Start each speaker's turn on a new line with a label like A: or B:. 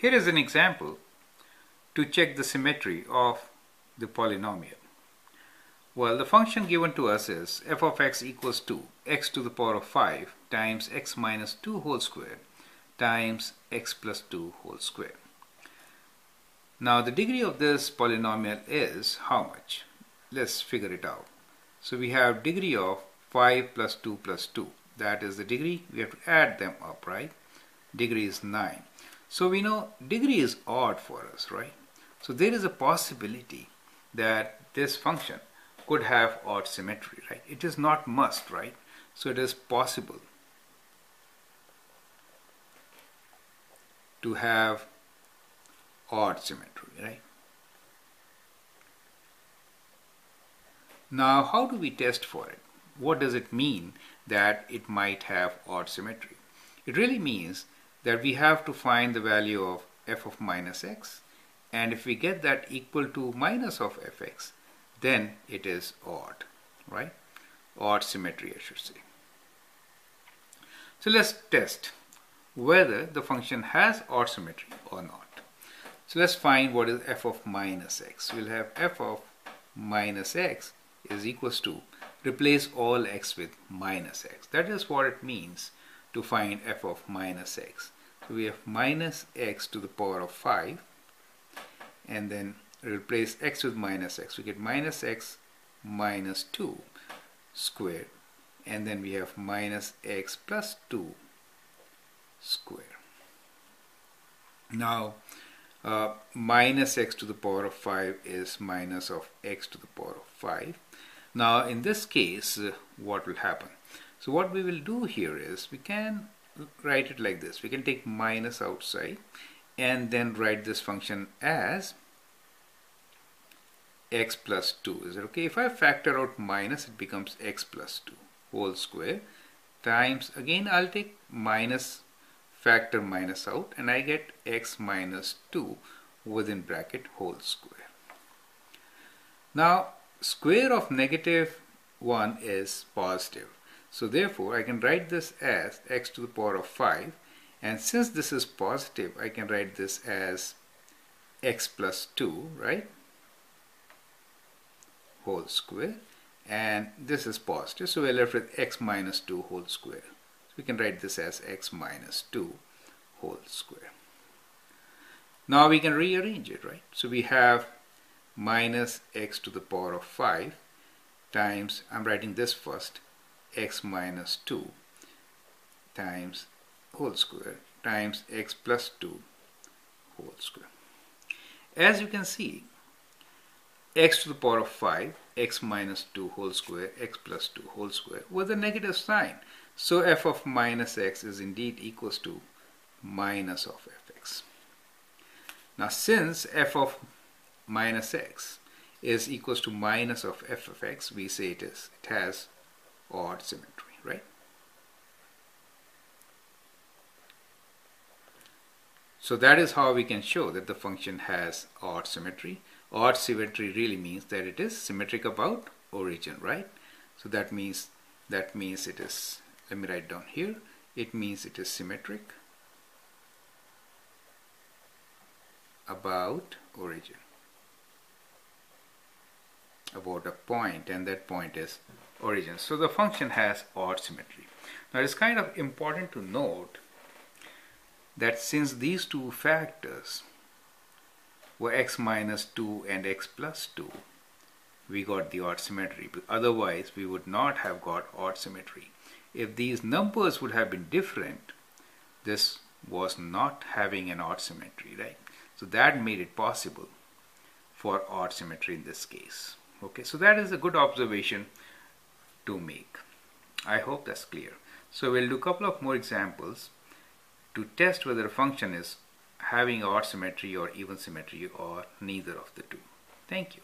A: Here is an example to check the symmetry of the polynomial. Well, the function given to us is f of x equals to x to the power of 5 times x minus 2 whole square times x plus 2 whole square. Now the degree of this polynomial is how much? Let's figure it out. So we have degree of 5 plus 2 plus 2. That is the degree. We have to add them up, right? Degree is 9. So we know degree is odd for us, right? So there is a possibility that this function could have odd symmetry, right? It is not must, right? So it is possible to have odd symmetry, right? Now, how do we test for it? What does it mean that it might have odd symmetry? It really means that we have to find the value of f of minus x and if we get that equal to minus of fx then it is odd right? Odd symmetry I should say. So let's test whether the function has odd symmetry or not. So let's find what is f of minus x. We'll have f of minus x is equals to replace all x with minus x. That is what it means to find f of minus x so we have minus x to the power of 5 and then replace x with minus x. We get minus x minus 2 squared and then we have minus x plus 2 square. Now uh, minus x to the power of 5 is minus of x to the power of 5. Now in this case uh, what will happen? So what we will do here is we can write it like this. We can take minus outside and then write this function as x plus 2. Is it okay? If I factor out minus, it becomes x plus 2 whole square times, again I'll take minus factor minus out and I get x minus 2 within bracket whole square. Now square of negative 1 is positive. So therefore, I can write this as x to the power of 5 and since this is positive, I can write this as x plus 2, right? Whole square and this is positive, so we're left with x minus 2 whole square. So we can write this as x minus 2 whole square. Now we can rearrange it, right? So we have minus x to the power of 5 times, I'm writing this first, x minus 2 times whole square times x plus 2 whole square. As you can see, x to the power of 5, x minus 2 whole square, x plus 2 whole square with a negative sign. So f of minus x is indeed equals to minus of fx. Now since f of minus x is equals to minus of f of x, we say it is. It has odd symmetry, right? So that is how we can show that the function has odd symmetry. Odd symmetry really means that it is symmetric about origin, right? So that means that means it is, let me write down here, it means it is symmetric about origin about a point and that point is origin. So the function has odd symmetry. Now it's kind of important to note that since these two factors were x minus 2 and x plus 2, we got the odd symmetry. Otherwise, we would not have got odd symmetry. If these numbers would have been different, this was not having an odd symmetry, right? So that made it possible for odd symmetry in this case. Okay, so that is a good observation to make. I hope that's clear. So we'll do a couple of more examples to test whether a function is having odd symmetry or even symmetry or neither of the two. Thank you.